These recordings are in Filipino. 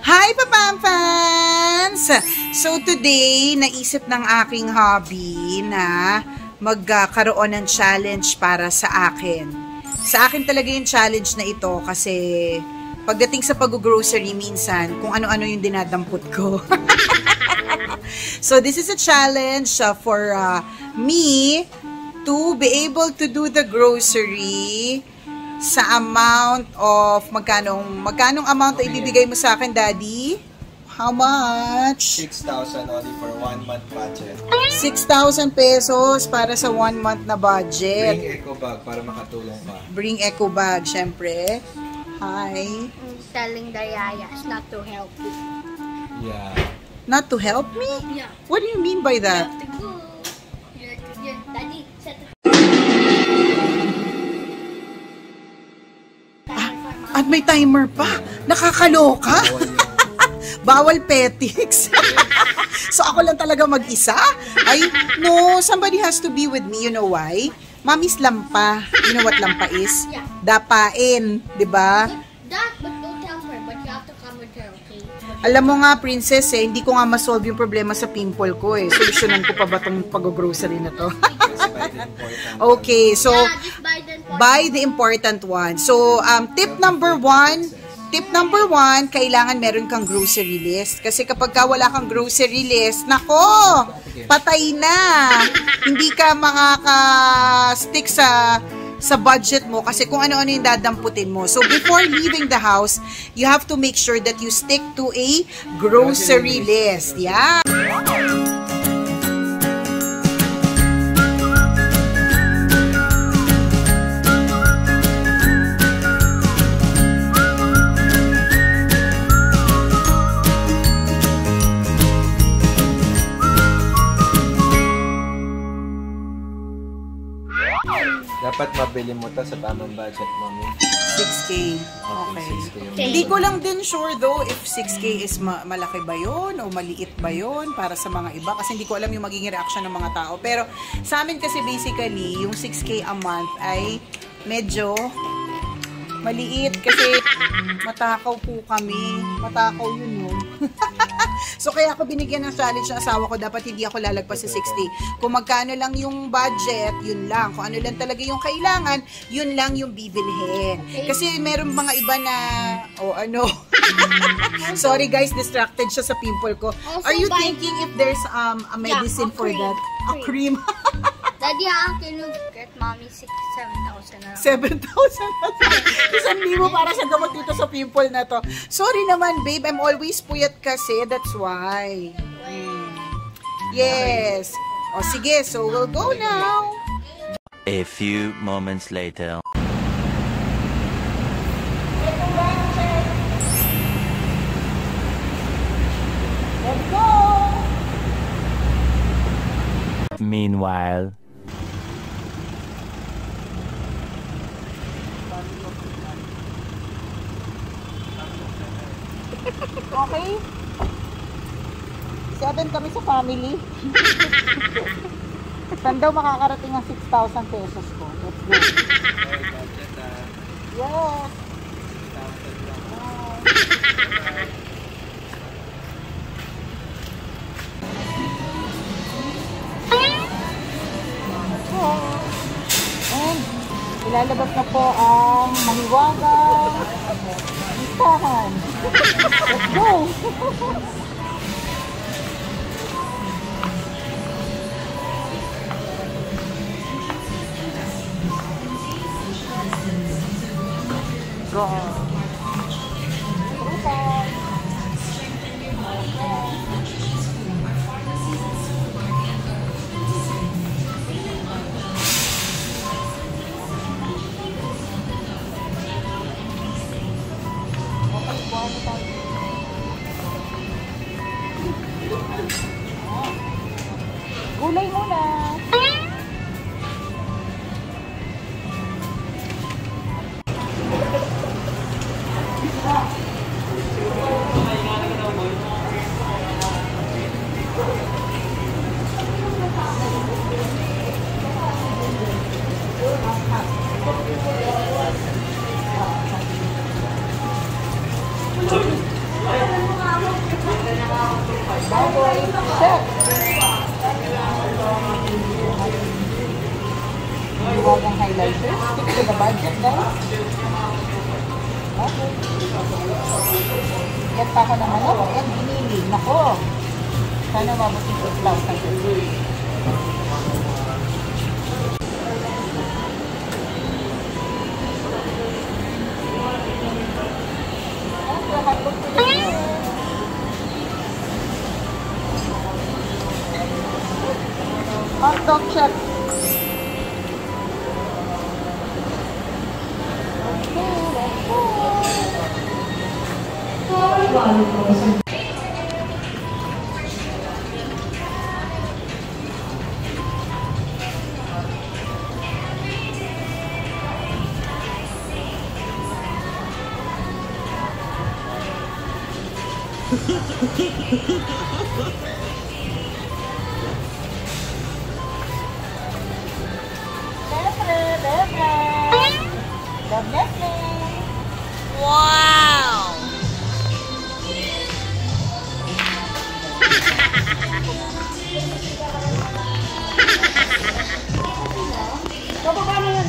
Hi, Papam fans! So, today, naisip ng aking hobby na magkaroon ng challenge para sa akin. Sa akin talaga yung challenge na ito kasi pagdating sa pag-grocery minsan, kung ano-ano yung dinadampot ko. so, this is a challenge uh, for uh, me to be able to do the grocery sa amount of magkano magkanong amount ay ibibigay mo sa akin, Daddy? How much? 6,000 only for one month budget. 6,000 pesos para sa one month na budget. Bring eco bag para makatulong ka. Bring eco bag, syempre. Hi. I'm telling the yayas not to help you. Yeah. Not to help me? Yeah. What do you mean by You that? have to go. Your, your daddy may timer pa. Nakakaloka. Bawal petics. so ako lang talaga mag-isa? Ay, no, somebody has to be with me. You know why? Mami's lampa. You know what lampa is? Dapain, 'di ba? That, but Alam mo nga, princess, eh, hindi ko nga masolve yung problema sa pimple ko eh. Solusyonan ko pa ba tong pag-grocery na to? Okay, so, buy the important one. So, um, tip number one, tip number one, kailangan meron kang grocery list. Kasi kapag ka wala kang grocery list, nako, patay na. Hindi ka makaka-stick sa sa budget mo kasi kung ano-ano yung dadamputin mo. So, before leaving the house, you have to make sure that you stick to a grocery list. Yeah. Mabili mo to sa tamang budget, mommy. 6K. Okay, 6K yung Hindi ko lang din sure though if 6K is ma- malaki ba yun o maliit ba yun para sa mga iba kasi hindi ko alam yung magiging reaction ng mga tao. Pero sa amin kasi basically yung 6K a month ay medyo maliit kasi matakaw po kami. Matakaw yun yun. so kaya ako binigyan ng challenge ng asawa ko dapat hindi ako lalagpas sa 60. Kung magkano lang yung budget, yun lang. Kung ano lang talaga yung kailangan, yun lang yung bibilhin. Kasi meron mga iba na, o ano, sorry guys, distracted siya sa pimple ko. Also Are you thinking if there's um a medicine for that? A cream. Daddy, ah, can you get mommy 6, 7,000 na lang? 7,000 Isang libo para sa gamot dito sa pimple na to. Sorry naman, babe. I'm always puyat kasi. That's why. Yes. O sige, so we'll go now. A few moments later. Let's go! Meanwhile. Okay? Seven kami sa family. Saan daw makakarating ang 6,000 pesos ko? Let's go. Yes! 6,000 lang. And ilalabas na po ang mahiwagang listahan. Let's go! Gulay muna! Highlighter. Stick to the budget, guys. Okay. Get pa ako ng ano, yan, binili. Nako. Sana mabot yung 8,000 pesos. Siyempre, bebe. Love Bababa mo yan.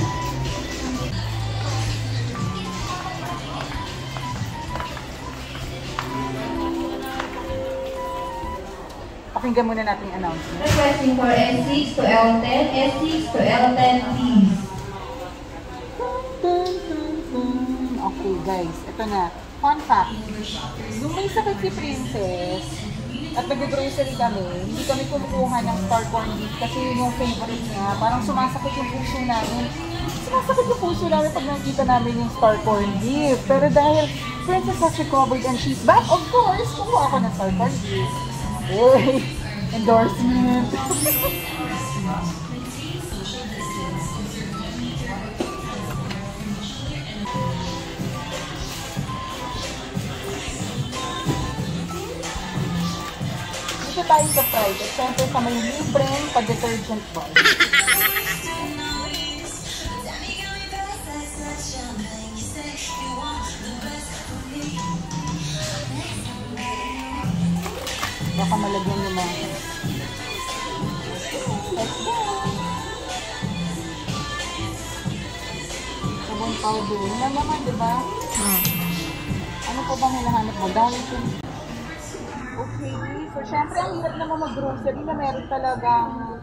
Pakinggan muna natin yung announcement. Requesting for S6 to L10, S6 to L10, please. Okay guys, ito na. Fun fact. Nung may sakit si Princess, at nag-grocery kami, hindi kami kumukuha ng star corn beef kasi yun yung favorite niya. Parang sumasakit yung puso namin. Sumasakit yung puso namin pag nakikita namin yung star corn beef. Pero dahil Princess has recovered and she's back, of course, kumuha ako ng star corn beef. Hey, endorsement. Dito tayo sa private. Siyempre sa may libreng pa-detergent box. Baka malagyan yung mga... Let's go! Sabon powder. Lang naman, di ba? Ano pa bang hinahanap mo? Dahil yung Okay. So, syempre, ang hirap naman mag-grocery na meron talagang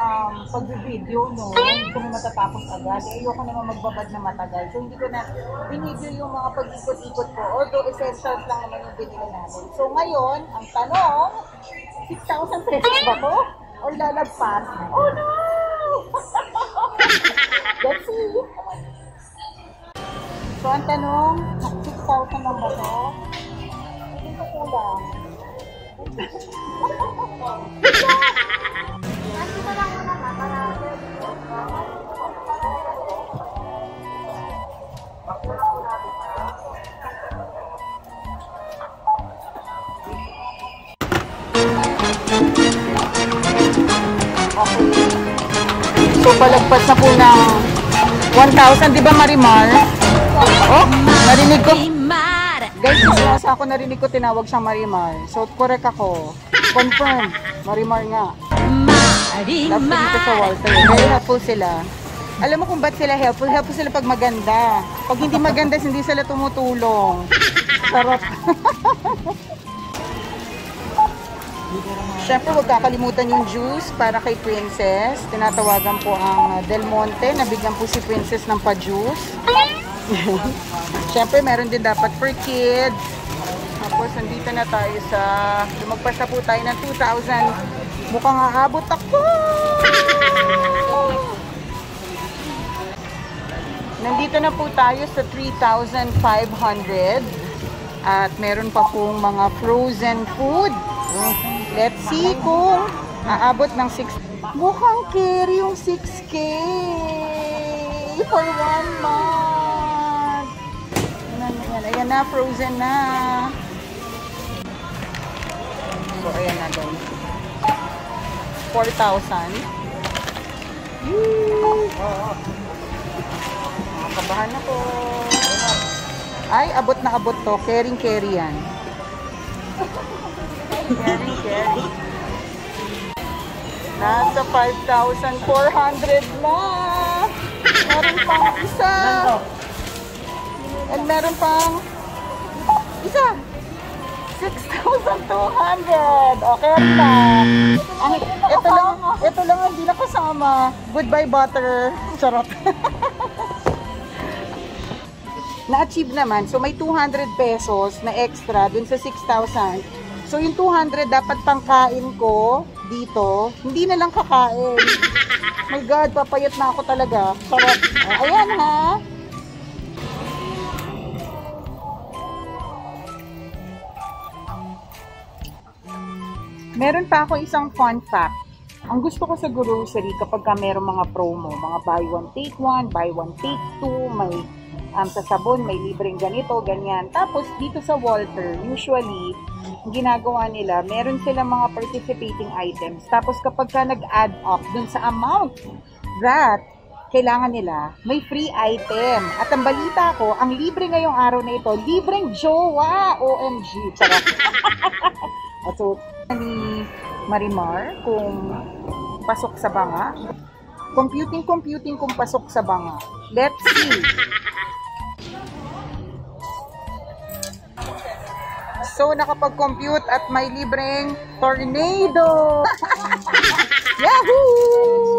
um, pag-video, no? Hindi ko na matatapos agad. Ayoko naman magbabad na matagal. So, hindi ko na binidyo yung mga pag-ikot-ikot ko. Although, essentials lang naman yung binili namin. So, ngayon, ang tanong, 6,000 pesos ba to? Or lalagpas? Oh, no! Let's see. So, ang tanong, 6,000 lang ba to? Hindi ko kulang. So, palagpas na po ng 1,000, di ba Marimar? Oh, narinig ko. Guys, nasa ako narinig ko tinawag siyang Marimar. So, correct ako. Confirm. Marimar nga. Love ko dito sa Walter. Very helpful sila. Alam mo kung ba't sila helpful? Helpful sila pag maganda. Pag hindi maganda, hindi sila tumutulong. Sarap. Siyempre, huwag kakalimutan yung juice para kay Princess. Tinatawagan po ang Del Monte. Nabigyan po si Princess ng pa-juice. Siyempre, meron din dapat for kids. Tapos, nandito na tayo sa... Lumagpas na po tayo ng 2,000. Mukhang aabot ako! Nandito na po tayo sa 3,500. At meron pa pong mga frozen food. Let's see kung aabot ng 6. Mukhang carry yung 6K for one month. Ayan, ayan, na, frozen na. So, ayan na guys. 4,000. Yee! Nakakabahan ako. Ay, abot na abot to. Caring carry yan. Caring carry. Nasa 5,400 na. Meron pang isa. And meron pang isa. 6,200. Okay na. Ang, ito lang, ito lang ang hindi nakasama. Goodbye butter. Charot. Na-achieve naman. So, may 200 pesos na extra dun sa 6,000. So, yung 200 dapat pangkain ko dito. Hindi na lang kakain. My God, papayat na ako talaga. Charot. Ayan ha. Meron pa ako isang fun fact. Ang gusto ko sa grocery kapag ka meron mga promo, mga buy one take one, buy one take two, may um, sa sabon, may libreng ganito, ganyan. Tapos dito sa Walter, usually, ginagawa nila, meron silang mga participating items. Tapos kapag ka nag-add up dun sa amount that kailangan nila, may free item. At ang balita ko, ang libre ngayong araw na ito, libreng jowa! OMG! Charot! So, ni Marimar kung pasok sa banga. Computing, computing kung pasok sa banga. Let's see. So, nakapag-compute at may libreng tornado! Yahoo!